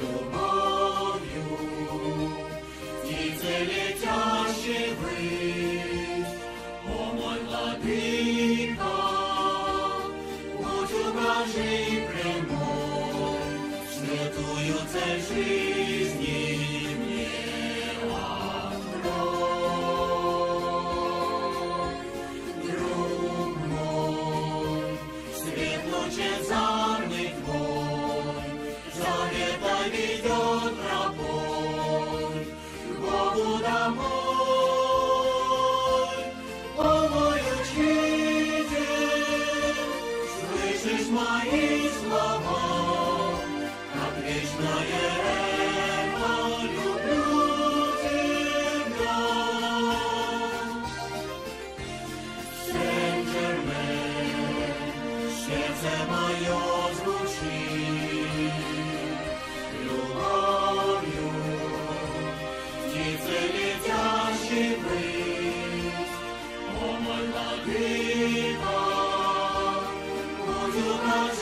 Любовью, птицы летящие вы, о мой владыка, прямой, святую жизни. Krishna is Lava, Krishna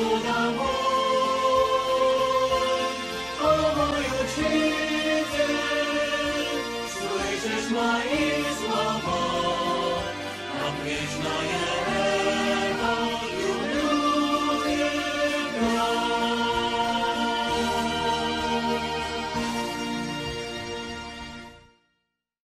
Lord, I. Krishna